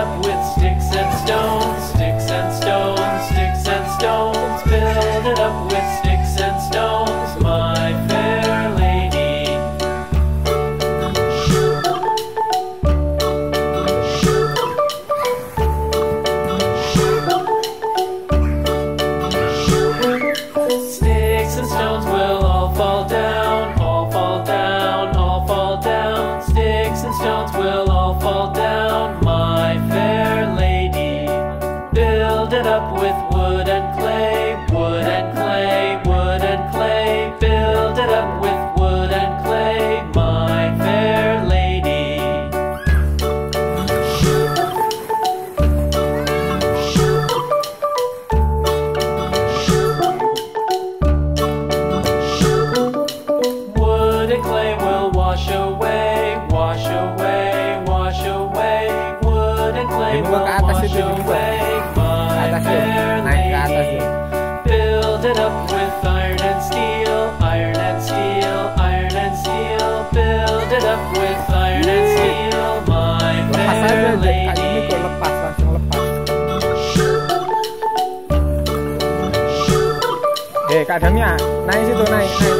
up with it up with iron and steel, iron and steel, iron and steel. Build it up with iron and steel, my fair lady. lepas, langsung lepas. Eh, Kak Damia, naik situ, naik, naik.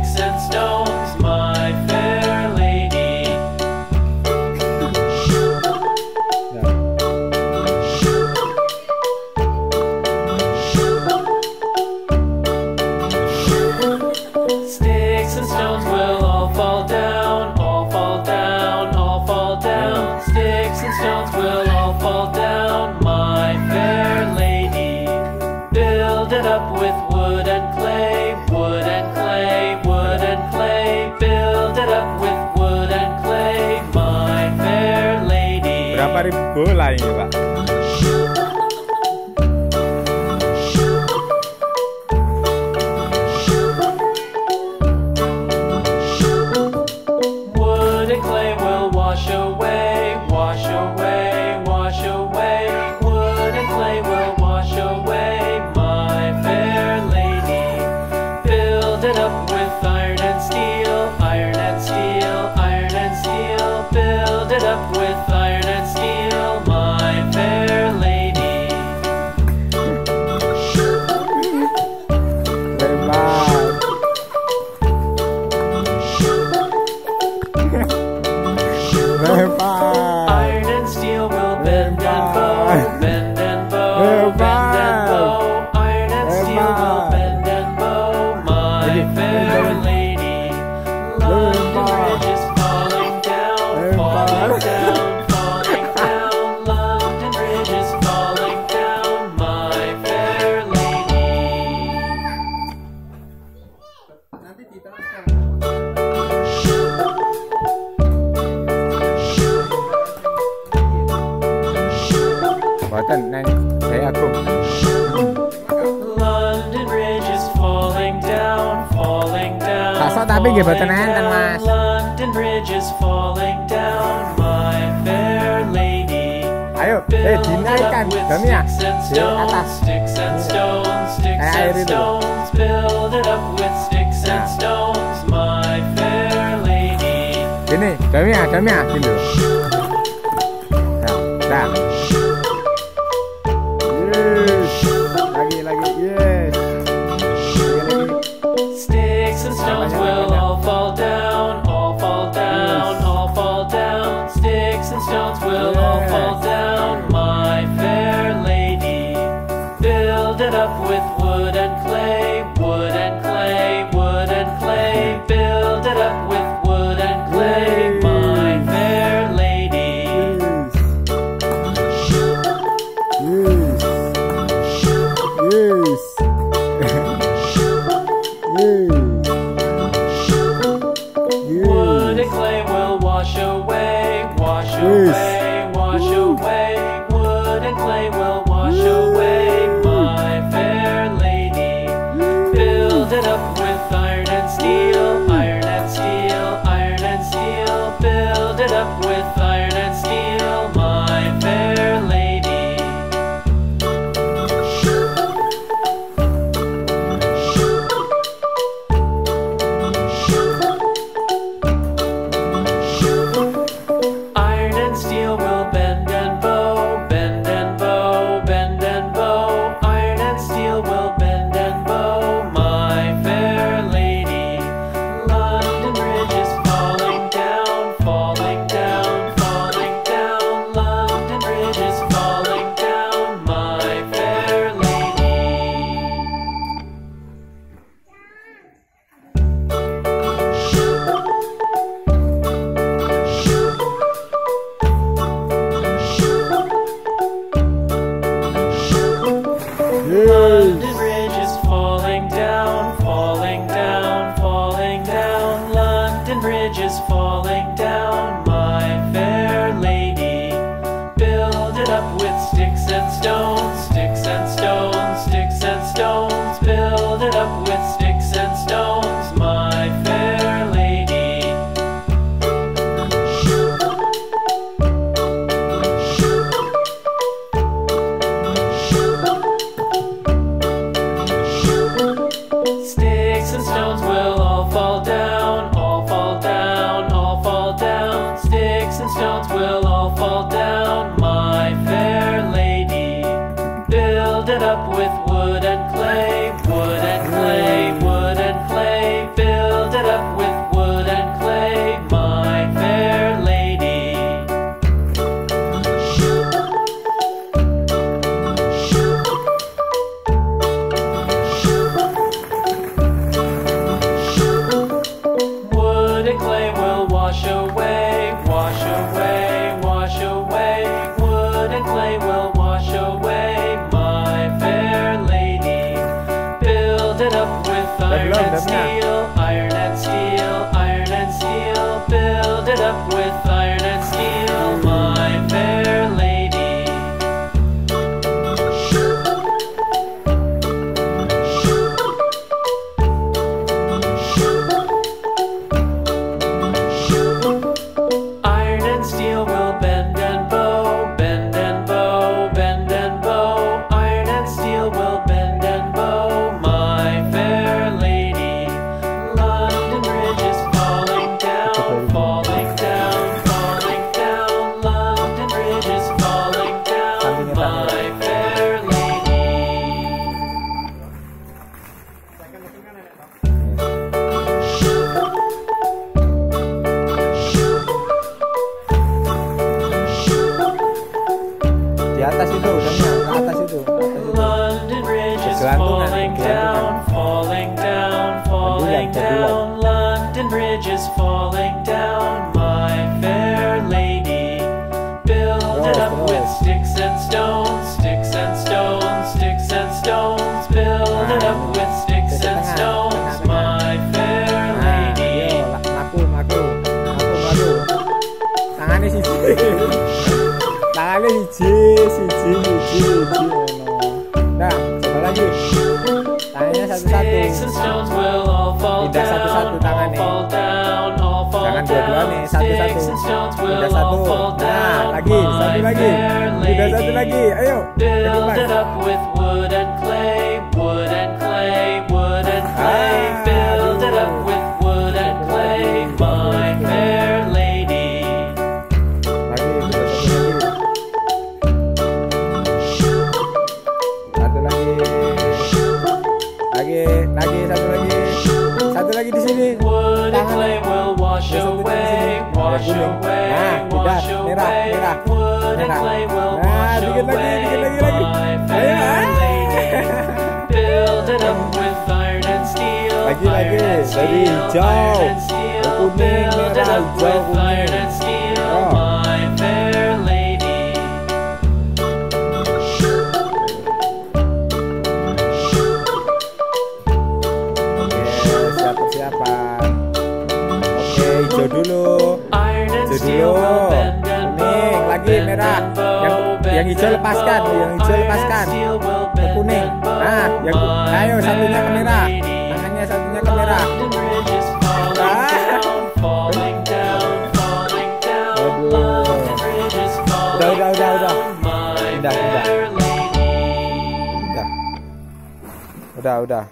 不会拉英语吧。her Kerasa tapi jabatan enten mas Ayo, eh dinaikkan Damia Di atas Kayak air itu Ini, Damia, ya Gitu Nah, nah Peace. Away, wash Woo. away. Peace. filled it up with wood and clay, wood and clay. falling down, falling down, falling down. London Bridge is falling down, my fair lady. Build it up with sticks and stones, sticks and stones, sticks and stones. Build it up with sticks and stones, my fair lady. Aku, aku, aku baru. Tangannya siji, siji, siji, siji. lagi tangannya satu-satu tidak satu-satu tangannya jangan dua-dua nih satu-satu. tidak satu. nah lagi satu lagi. Tidak satu lagi. Ayo. Ketupat lagi lagi satu lagi. Satu lagi di sini. Tangan nah sudah merah merah merah nah dikit lagi dikit lagi lagi. ayo lagi lagi. Dari hijau kuning merah hijau kuning yang hijau lepaskan yang hijau lepaskan. Yang kuning. Nah yang ayo satunya ke merah. Tangannya satunya ke merah. Udah udah udah udah. Udah udah.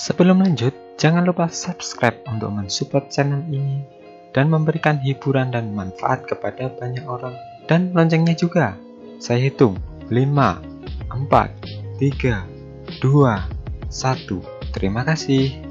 Sebelum lanjut, jangan lupa subscribe untuk mensupport channel ini dan memberikan hiburan dan manfaat kepada banyak orang dan loncengnya juga. Saya hitung 5, 4, 3, 2, 1. Terima kasih.